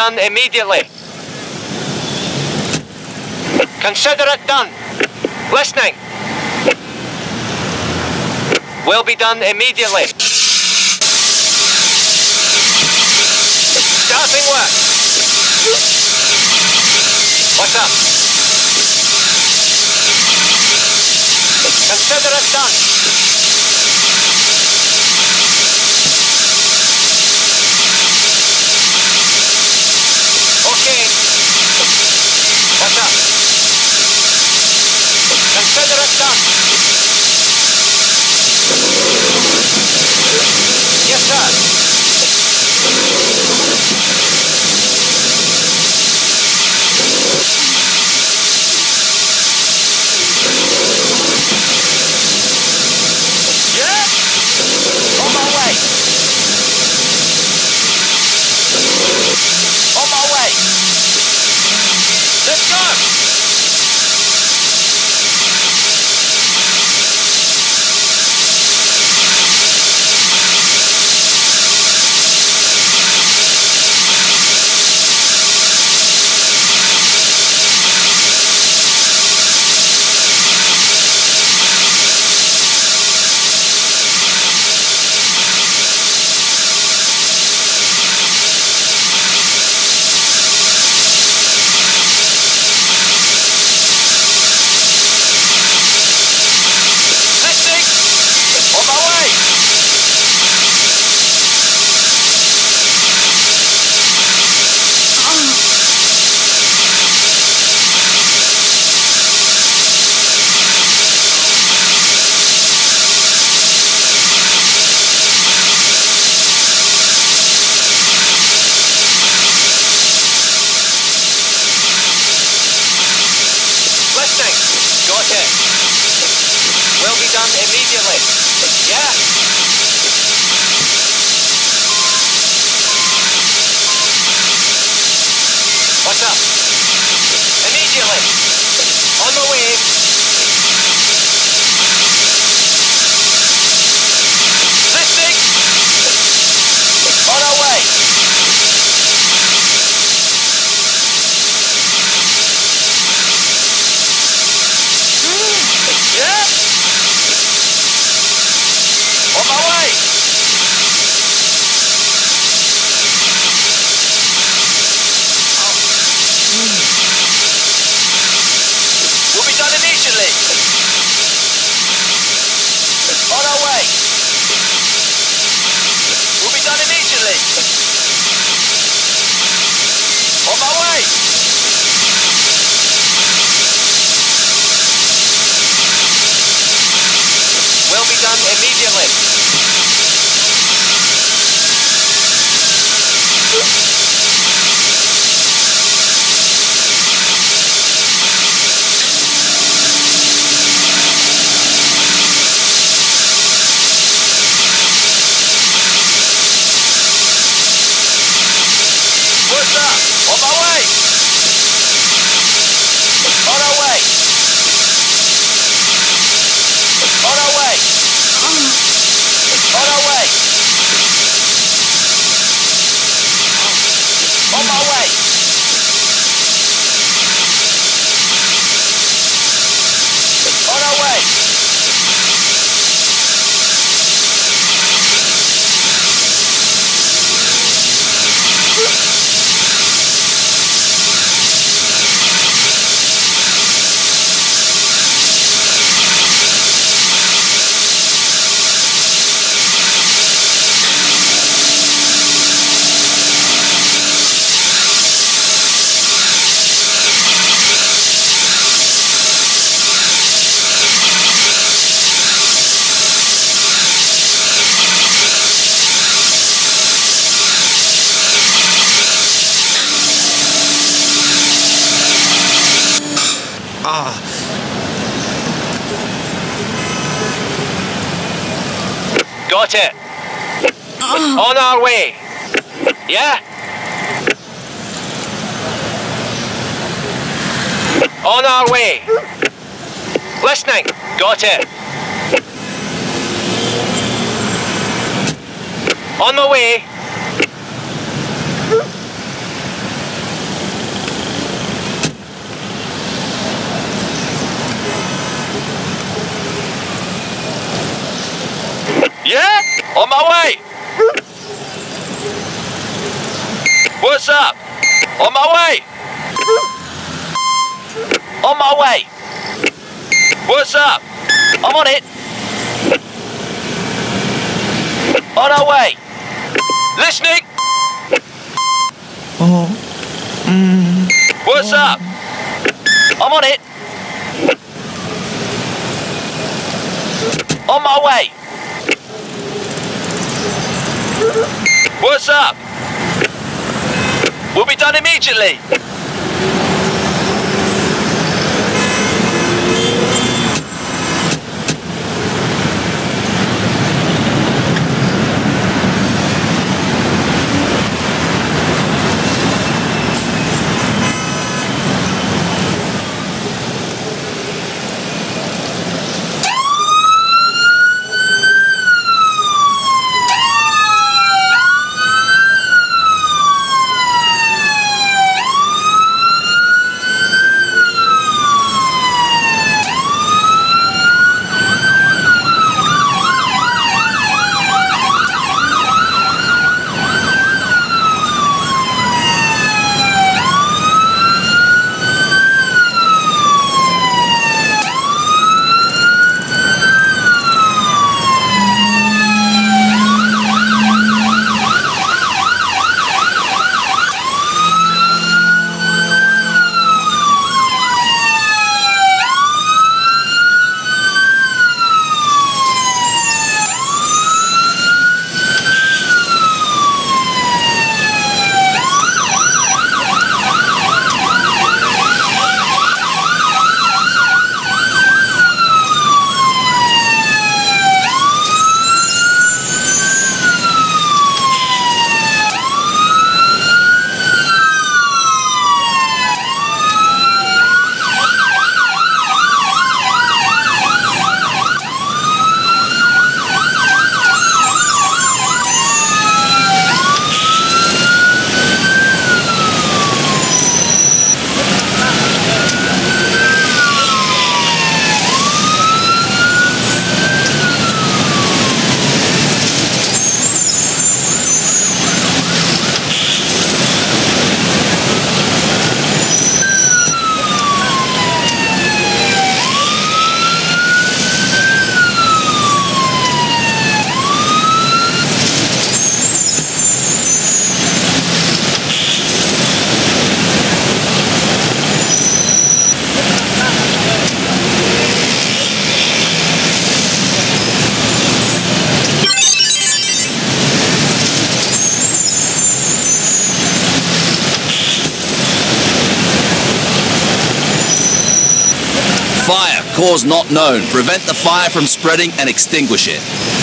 done immediately. Consider it done. Listening. Will be done immediately. Starting work. What's up? Consider it done. Yes, sir. Our way. Yeah? On our way. Listening. Got it. On the way. Yeah? On my way. What's up? On my way. On my way. What's up? I'm on it. On our way. Listening. Oh, mm. What's up? I'm on it. On my way. What's up? Will be done immediately. Cause not known. Prevent the fire from spreading and extinguish it.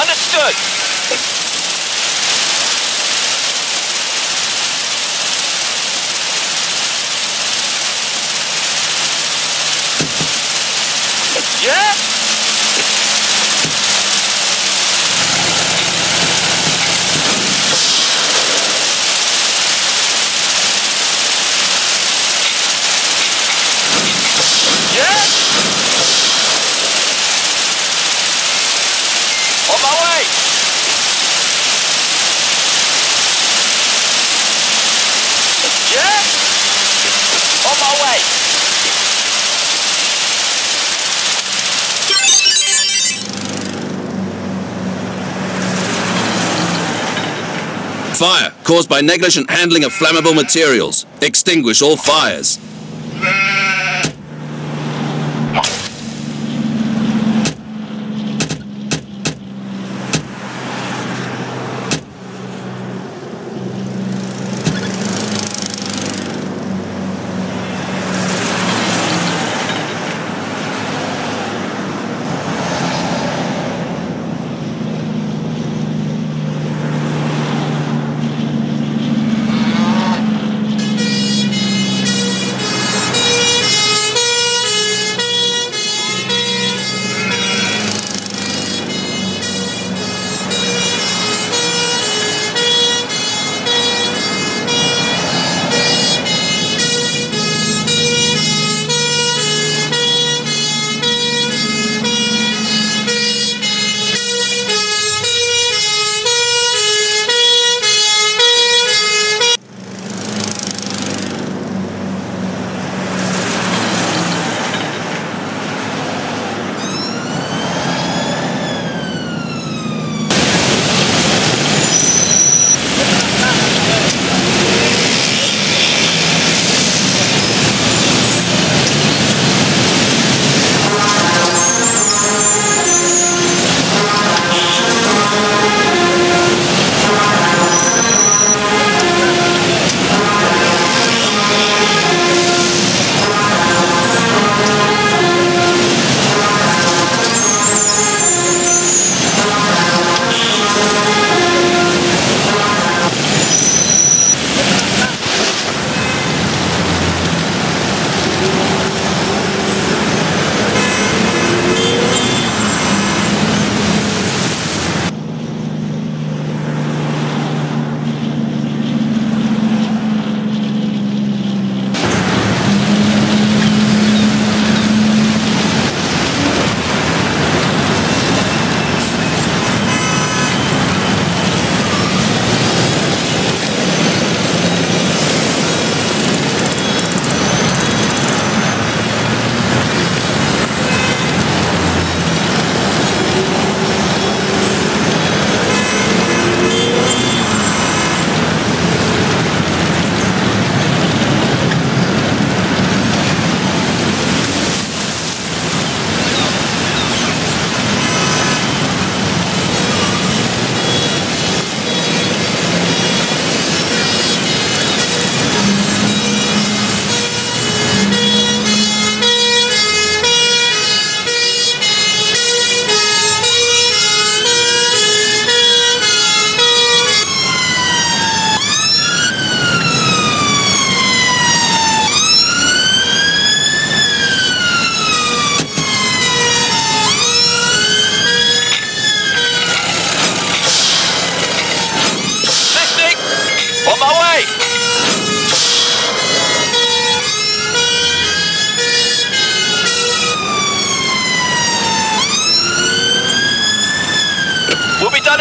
Understood. Yeah? Yeah? On my way. Yeah? On my way. Fire caused by negligent handling of flammable materials. Extinguish all fires.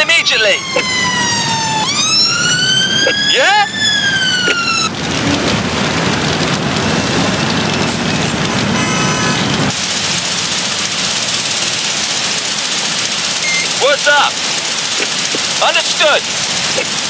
Immediately. Yeah? What's up? Understood.